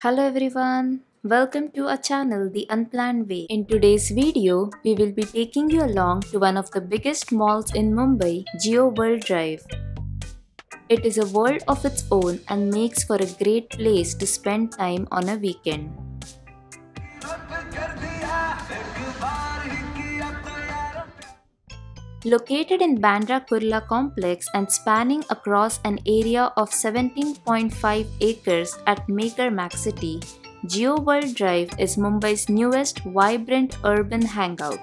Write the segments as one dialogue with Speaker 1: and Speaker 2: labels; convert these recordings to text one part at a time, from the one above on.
Speaker 1: Hello everyone, welcome to our channel The Unplanned Way. In today's video, we will be taking you along to one of the biggest malls in Mumbai, Jio World Drive. It is a world of its own and makes for a great place to spend time on a weekend. Located in Bandra Kurla complex and spanning across an area of 17.5 acres at Maker Maxity, Jio World Drive is Mumbai's newest vibrant urban hangout.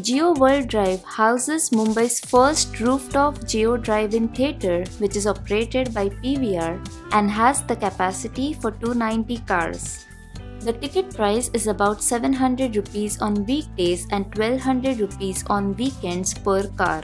Speaker 1: Jio World Drive houses Mumbai's first rooftop Jio Drive-in theatre which is operated by PVR and has the capacity for 290 cars. The ticket price is about 700 rupees on weekdays and 1200 rupees on weekends per car.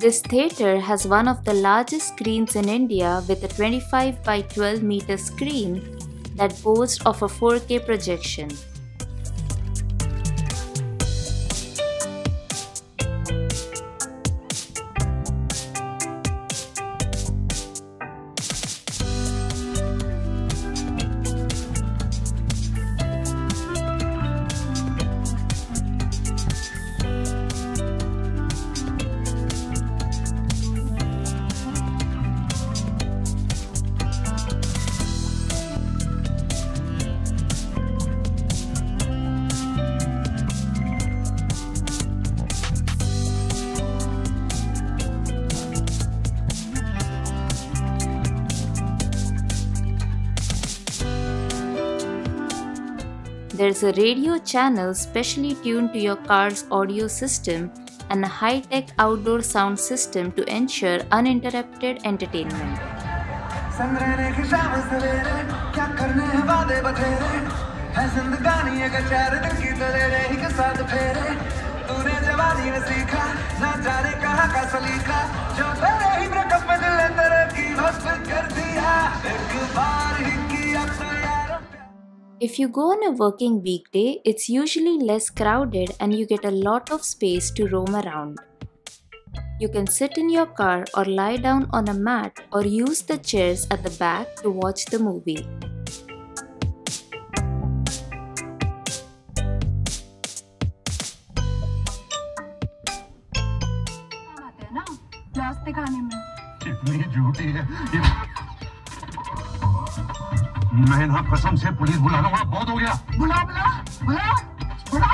Speaker 1: This theatre has one of the largest screens in India with a 25 by 12 meter screen that boasts of a 4K projection. There's a radio channel specially tuned to your car's audio system and a high-tech outdoor sound system to ensure uninterrupted entertainment. If you go on a working weekday, it's usually less crowded and you get a lot of space to roam around. You can sit in your car or lie down on a mat or use the chairs at the back to watch the movie.
Speaker 2: मैं ना कसम से police बुला लूँगा बहुत हो गया। बुला बुला बुला बुला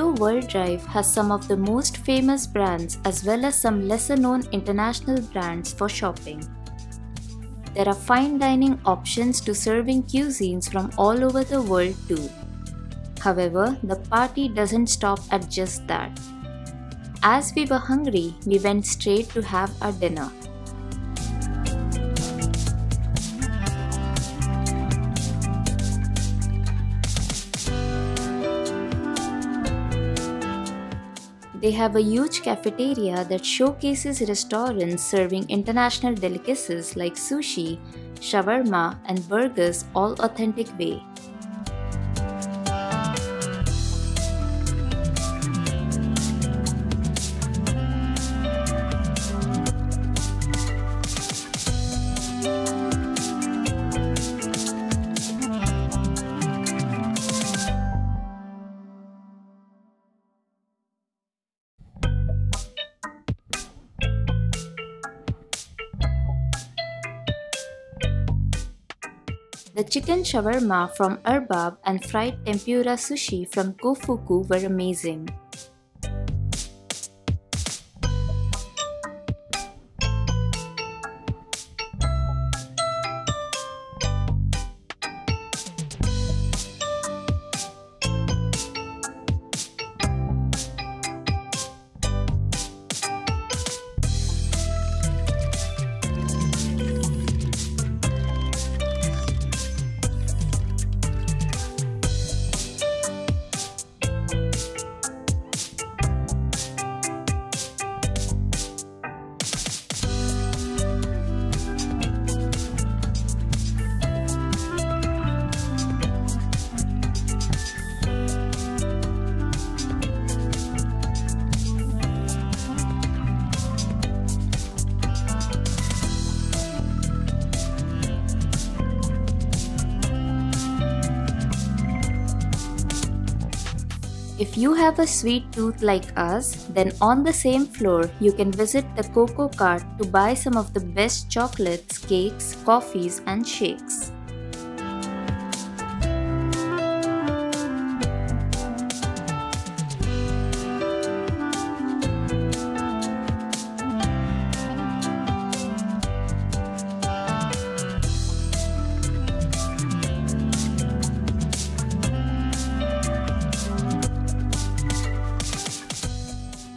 Speaker 1: Jio World Drive has some of the most famous brands as well as some lesser known international brands for shopping. There are fine dining options to serving cuisines from all over the world too. However, the party doesn't stop at just that. As we were hungry, we went straight to have our dinner. They have a huge cafeteria that showcases restaurants serving international delicacies like sushi, shawarma, and burgers all authentic way. The chicken shawarma from Arbab and fried tempura sushi from Kofuku were amazing. You have a sweet tooth like us, then on the same floor you can visit the Cocoa Cart to buy some of the best chocolates, cakes, coffees, and shakes.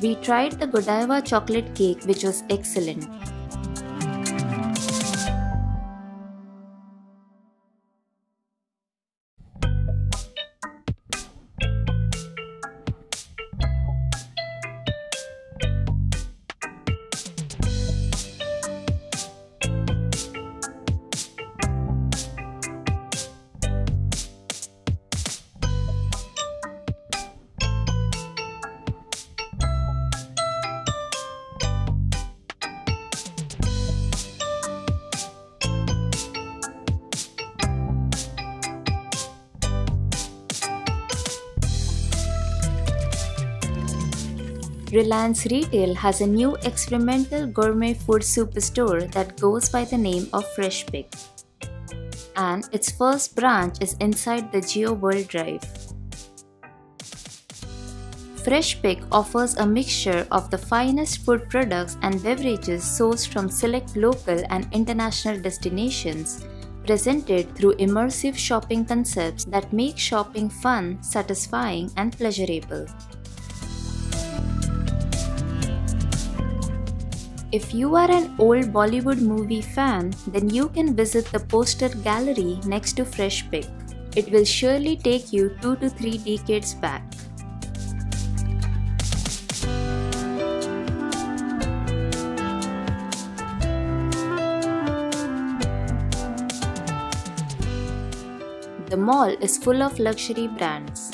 Speaker 1: We tried the Godiva chocolate cake, which was excellent. Reliance Retail has a new experimental gourmet food superstore that goes by the name of Freshpik. And its first branch is inside the Jio World Drive. Freshpik offers a mixture of the finest food products and beverages sourced from select local and international destinations, presented through immersive shopping concepts that make shopping fun, satisfying, and pleasurable. If you are an old Bollywood movie fan, then you can visit the poster gallery next to Freshpik. It will surely take you 2 to 3 decades back. The mall is full of luxury brands.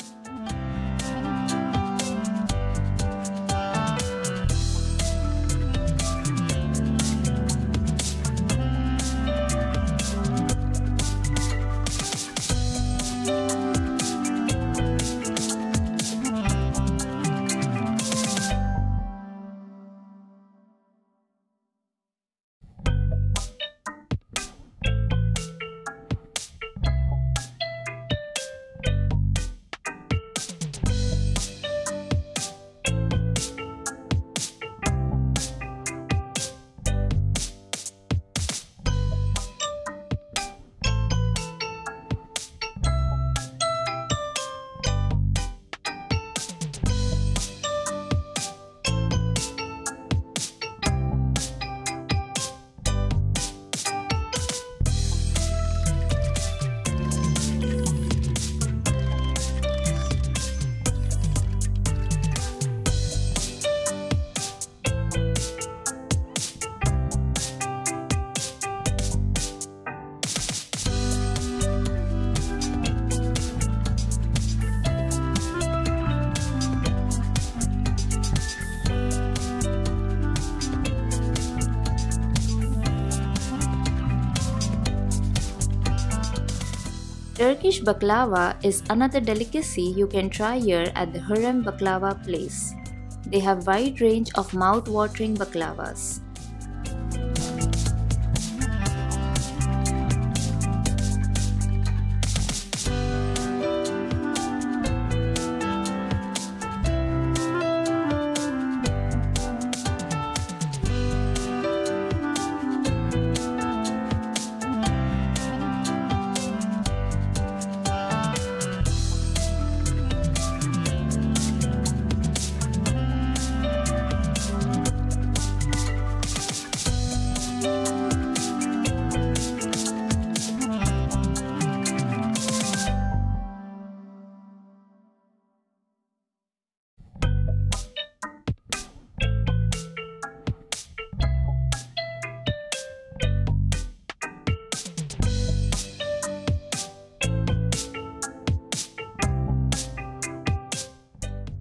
Speaker 1: Turkish baklava is another delicacy you can try here at the Hurrem Baklava place. They have wide range of mouth-watering baklavas.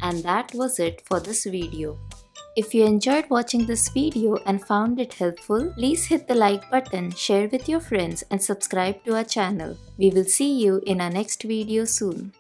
Speaker 1: And that was it for this video. If you enjoyed watching this video and found it helpful, please hit the like button, share with your friends and subscribe to our channel. We will see you in our next video soon.